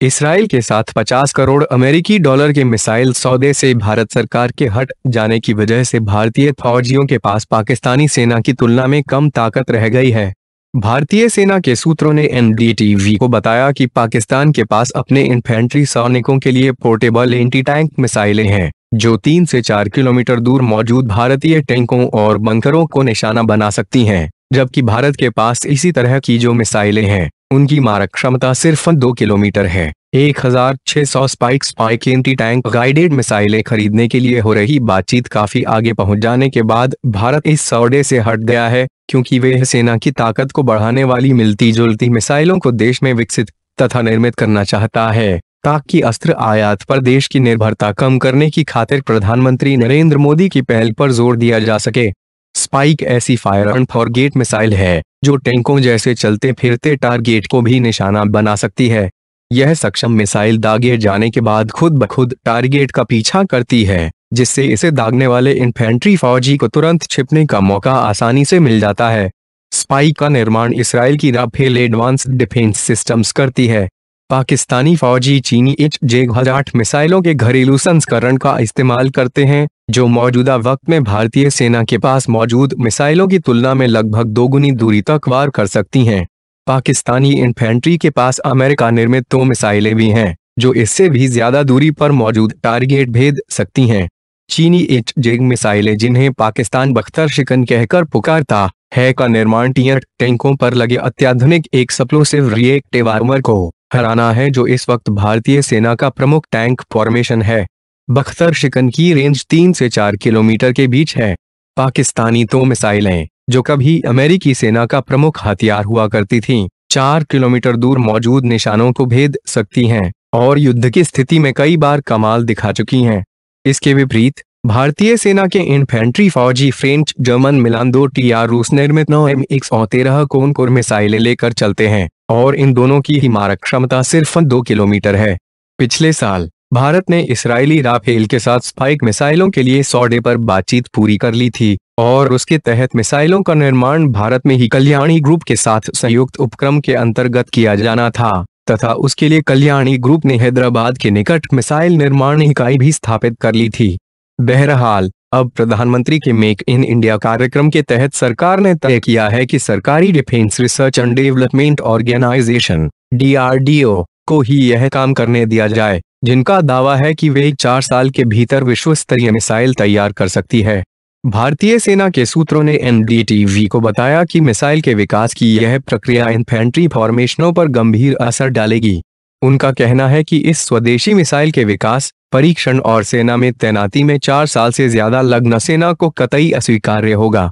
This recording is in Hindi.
इसराइल के साथ 50 करोड़ अमेरिकी डॉलर के मिसाइल सौदे से भारत सरकार के हट जाने की वजह से भारतीय फौजियों के पास पाकिस्तानी सेना की तुलना में कम ताकत रह गई है। भारतीय सेना के सूत्रों ने एनडीटीवी को बताया कि पाकिस्तान के पास अपने इन्फेंट्री सैनिकों के लिए पोर्टेबल एंटी टैंक मिसाइलें हैं, जो तीन से चार किलोमीटर दूर मौजूद भारतीय टैंकों और बंकरों को निशाना बना सकती हैं, जबकि भारत के पास इसी तरह की जो मिसाइलें हैं। उनकी मारक क्षमता सिर्फ़ दो किलोमीटर है। 1600 Spike Spike anti tank guided मिसाइलें खरीदने के लिए हो रही बातचीत काफ़ी आगे पहुँच जाने के बाद भारत इस सौदे से हट गया है, क्योंकि वे सेना की ताकत को बढ़ाने वाली मिलती जुलती मिसाइलों को देश में विकसित तथा निर्मित करना चाहता है, ताकि अस्त्र आयात पर देश की निर्भरता कम करने की खातिर प्रधानमंत्री नरेंद्र मोदी की पहल पर ज़ोर दिया जा सके। स्पाइक ऐसी फायर एंड फॉरगेट मिसाइल है, जो टैंकों जैसे चलते फिरते टारगेट को भी निशाना बना सकती है। यह सक्षम मिसाइल दागे जाने के बाद खुद ब खुद टारगेट का पीछा करती है, जिससे इसे दागने वाले इन्फेंट्री फौजी को तुरंत छिपने का मौका आसानी से मिल जाता है। स्पाइक का निर्माण इसराइल की राफेल एडवांस डिफेंस सिस्टम्स करती है। पाकिस्तानी फौजी चीनी एच जे मिसाइलों के घरेलू संस्करण का इस्तेमाल करते हैं। जो मौजूदा वक्त में भारतीय सेना के पास मौजूद मिसाइलों की तुलना में लगभग दोगुनी दूरी तक वार कर सकती हैं। पाकिस्तानी इन्फेंट्री के पास अमेरिका निर्मित दो तो मिसाइलें भी हैं, जो इससे भी ज़्यादा दूरी पर मौजूद टारगेट भेद सकती हैं। चीनी एच जेग मिसाइलें जिन्हें पाकिस्तान बख्तर शिकन कहकर पुकारता है का निर्माण टीयर टैंकों पर लगे अत्याधुनिक एक सप्लोसिव आर्मर को हराना है जो इस वक्त भारतीय सेना का प्रमुख टैंक फॉर्मेशन है। बख्तर शिकन की रेंज तीन से चार किलोमीटर के बीच है। पाकिस्तानी तो मिसाइलें जो कभी अमेरिकी सेना का प्रमुख हथियार हुआ करती थीं, चार किलोमीटर दूर मौजूद निशानों को भेद सकती हैं और युद्ध की स्थिति में कई बार कमाल दिखा चुकी हैं। इसके विपरीत भारतीय सेना के इन्फेंट्री फौजी फ्रेंच जर्मन मिलान दो टी आर रूस निर्मित नौ एम एक सौ तेरह कोनकोर मिसाइलें लेकर चलते हैं और इन दोनों की ही मारक क्षमता सिर्फ़ दो किलोमीटर है। पिछले साल भारत ने इसराइली राफेल के साथ स्पाइक मिसाइलों के लिए सौदे पर बातचीत पूरी कर ली थी, और उसके तहत मिसाइलों का निर्माण भारत में ही कल्याणी ग्रुप के साथ संयुक्त उपक्रम के अंतर्गत किया जाना था, तथा उसके लिए कल्याणी ग्रुप ने हैदराबाद के निकट मिसाइल निर्माण इकाई भी स्थापित कर ली थी। बहरहाल, अब प्रधानमंत्री के मेक इन इंडिया कार्यक्रम के तहत सरकार ने तय किया है कि सरकारी Defence Research and Development Organisation DRDO को ही यह काम करने दिया जाए। जिनका दावा है कि वे चार साल के भीतर विश्व स्तरीय मिसाइल तैयार कर सकती है। भारतीय सेना के सूत्रों ने एनडीटीवी को बताया कि मिसाइल के विकास की यह प्रक्रिया इन्फेंट्री फॉर्मेशनों पर गंभीर असर डालेगी। उनका कहना है कि इस स्वदेशी मिसाइल के विकास, परीक्षण और सेना में तैनाती में चार साल से ज़्यादा लगना सेना को कतई अस्वीकार्य होगा।